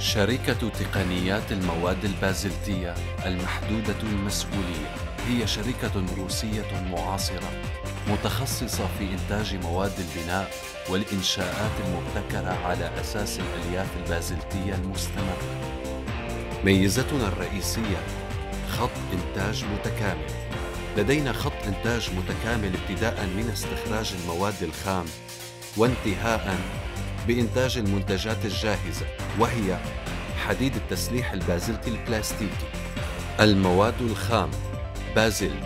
شركة تقنيات المواد البازلتية المحدودة المسؤولية هي شركة روسية معاصرة متخصصة في إنتاج مواد البناء والإنشاءات المبتكرة على أساس الألياف البازلتية المستمرة. ميزتنا الرئيسية خط إنتاج متكامل. لدينا خط إنتاج متكامل ابتداء من استخراج المواد الخام وانتهاء بإنتاج المنتجات الجاهزة وهي حديد التسليح البازلتي البلاستيكي. المواد الخام بازلت.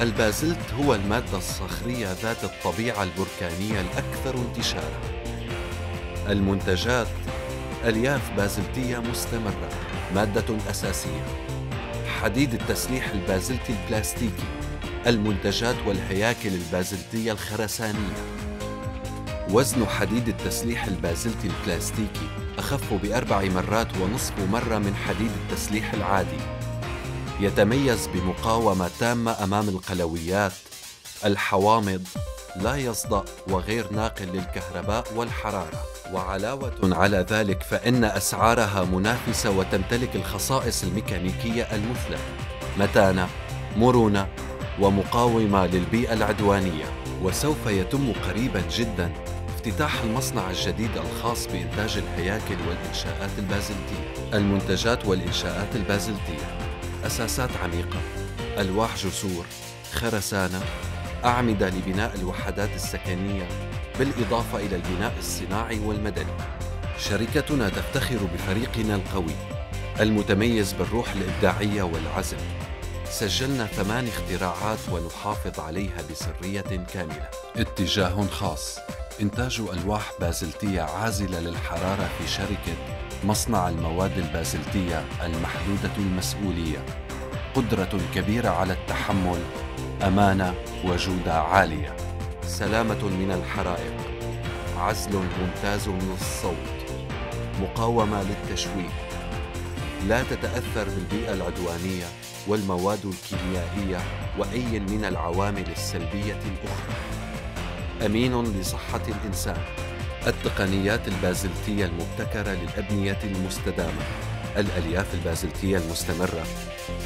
البازلت هو المادة الصخرية ذات الطبيعة البركانية الأكثر انتشارا. المنتجات ألياف بازلتية مستمرة مادة أساسية. حديد التسليح البازلتي البلاستيكي. المنتجات والهياكل البازلتية الخرسانية. وزن حديد التسليح البازلتي البلاستيكي أخف بأربع مرات ونصف مرة من حديد التسليح العادي. يتميز بمقاومة تامة أمام القلويات الحوامض لا يصدأ وغير ناقل للكهرباء والحرارة. وعلاوة على ذلك فإن أسعارها منافسة وتمتلك الخصائص الميكانيكية المثلى. متانة مرونة ومقاومة للبيئة العدوانية. وسوف يتم قريبا جدا افتتاح المصنع الجديد الخاص بإنتاج الهياكل والإنشاءات البازلتية المنتجات والإنشاءات البازلتية أساسات عميقة. ألواح جسور. خرسانة. أعمدة لبناء الوحدات السكنية. بالإضافة إلى البناء الصناعي والمدني. شركتنا تفتخر بفريقنا القوي المتميز بالروح الإبداعية والعزم. سجلنا ثمان اختراعات ونحافظ عليها بسرية كاملة. اتجاه خاص. إنتاج ألواح بازلتية عازلة للحرارة في شركة مصنع المواد البازلتية المحدودة المسؤولية. قدرة كبيرة على التحمل أمانة وجودة عالية. سلامة من الحرائق. عزل ممتاز من الصوت. مقاومة للتشويه. لا تتأثر بالبيئة العدوانية والمواد الكيميائية وأي من العوامل السلبية الأخرى. أمين لصحة الإنسان. التقنيات البازلتية المبتكرة للأبنية المستدامة. الألياف البازلتية المستمرة.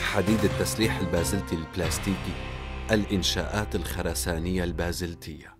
حديد التسليح البازلتي البلاستيكي. الإنشاءات الخرسانية البازلتية.